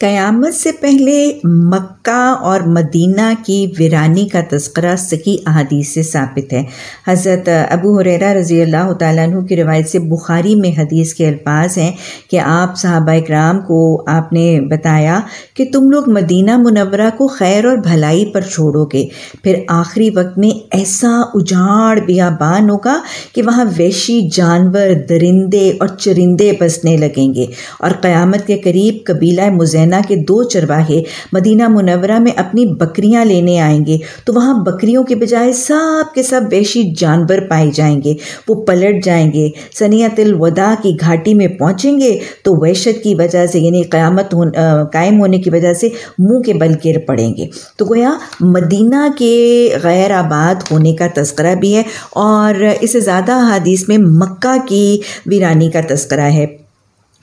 क़यामत से पहले मक्का और मदीना की वीरानी का तस्करा सकी अहादीस से साबित है। हज़रत अबू हुरैरा रज़ी अल्लाह तु की रवायत से बुखारी में हदीस के अल्फाज हैं कि आप साहबा कराम को आपने बताया कि तुम लोग मदीना मुनवरा को खैर और भलाई पर छोड़ोगे। फिर आखिरी वक्त में ऐसा उजाड़ बियाबान होगा कि वहाँ वैशी जानवर दरिंदे और चरिंदे बसने लगेंगे और क़यामत के करीब कबीला मुजैना मदीना के दो चरवाहे मदीना मुनवरा में अपनी बकरियाँ लेने आएँगे तो वहाँ बकरियों के बजाय सब के सब वैशी जानवर पाए जाएँगे। वो पलट जाएँगे सनियतल वदा की घाटी में पहुँचेंगे तो वहशत की वजह से यानी क़्यामत हो, कायम होने की वजह से मुँह के बल गिर पड़ेंगे। तो गोया मदीना के गैर आबाद होने का तस्करा भी है और इससे ज़्यादा हदीस में मक्का की वीरानी का तस्करा है।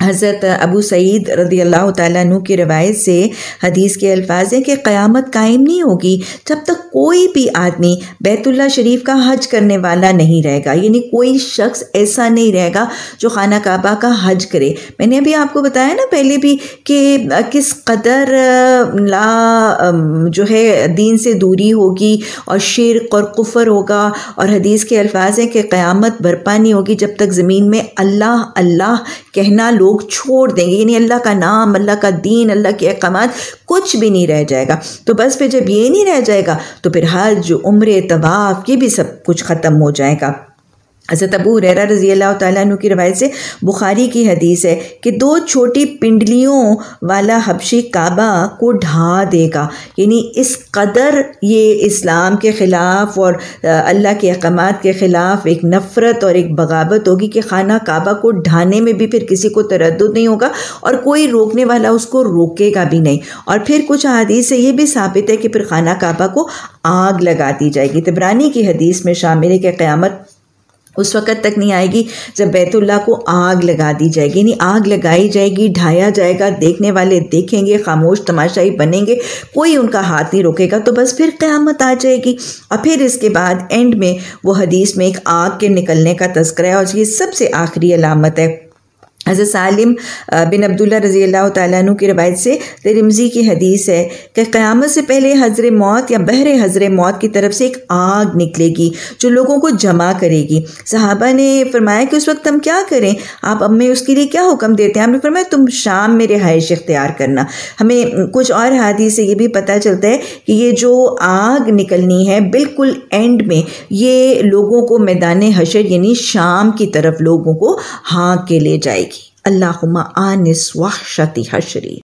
हज़रत अबू सईद रदी अल्लाह तु की रवायत से हदीस के अल्फाज हैं कि क़यामत कायम नहीं होगी जब तक कोई भी आदमी बैतुल्ला शरीफ का हज करने वाला नहीं रहेगा। यानी कोई शख्स ऐसा नहीं रहेगा जो खाना काबा का हज करे। मैंने अभी आपको बताया ना पहले भी कि किस कदर ला जो है, दीन से दूरी होगी और शिरक और कुफर होगा। और हदीस के अल्फाज हैं कि क़यामत बरपा नहीं होगी जब तक ज़मीन में अल्लाह अल्लाह कहना लोग लोग छोड़ देंगे। यानी अल्लाह का नाम, अल्लाह का दीन, अल्लाह के अहकाम कुछ भी नहीं रह जाएगा। तो बस फिर जब ये नहीं रह जाएगा तो फिर हज, उम्र, तवाफ़, ये भी सब कुछ ख़त्म हो जाएगा। हज़रत अबू रहरा रज़ी अल्लाह तु की रवायत से बुखारी की हदीस है कि दो छोटी पिंडलियों वाला हबशी काबा को ढा देगा। यानी इस कदर ये इस्लाम के ख़िलाफ़ और अल्लाह के अहकाम के ख़िलाफ़ एक नफ़रत और एक बगावत होगी कि खाना काबा को ढाने में भी फिर किसी को तरद नहीं होगा और कोई रोकने वाला उसको रोकेगा भी नहीं। और फिर कुछ हदीस से ये भी साबित है कि फिर खाना काबा को आग लगा दी जाएगी। तबरानी की हदीस में शामिल है कि क़्यामत उस वक़्त तक नहीं आएगी, जब बैतुल्ला को आग लगा दी जाएगी। यानी आग लगाई जाएगी, ढाया जाएगा, देखने वाले देखेंगे, खामोश, तमाशाई बनेंगे, कोई उनका हाथ नहीं रोकेगा तो बस फिर क़्यामत आ जाएगी। और फिर इसके बाद एंड में वो हदीस में एक आग के निकलने का तस्करा है, और ये सबसे आखिरी अलामत है। हज़रत सालिम बिन अब्दुल्ला रज़ी अल्लाह तु की रवायत से तिरमज़ी की हदीस है कि क़यामत से पहले हज़र मौत या बहर हज़र मौत की तरफ़ से एक आग निकलेगी, जो लोगों को जमा करेगी। सहाबा ने फरमाया कि उस वक्त हम क्या करें? आप अब में उसके लिए क्या हुक्म देते हैं? हमने फरमाया, तुम शाम में रिहाइश इख्तियार करना। हमें कुछ और हदीस से ये भी पता चलता है कि ये जो आग निकलनी है, बिल्कुल एंड में ये लोगों को मैदान हशर यानी शाम की तरफ़ लोगों को हाँक के ले जाएगी। अल्लाहुम्मा आनिस वहशति हशरी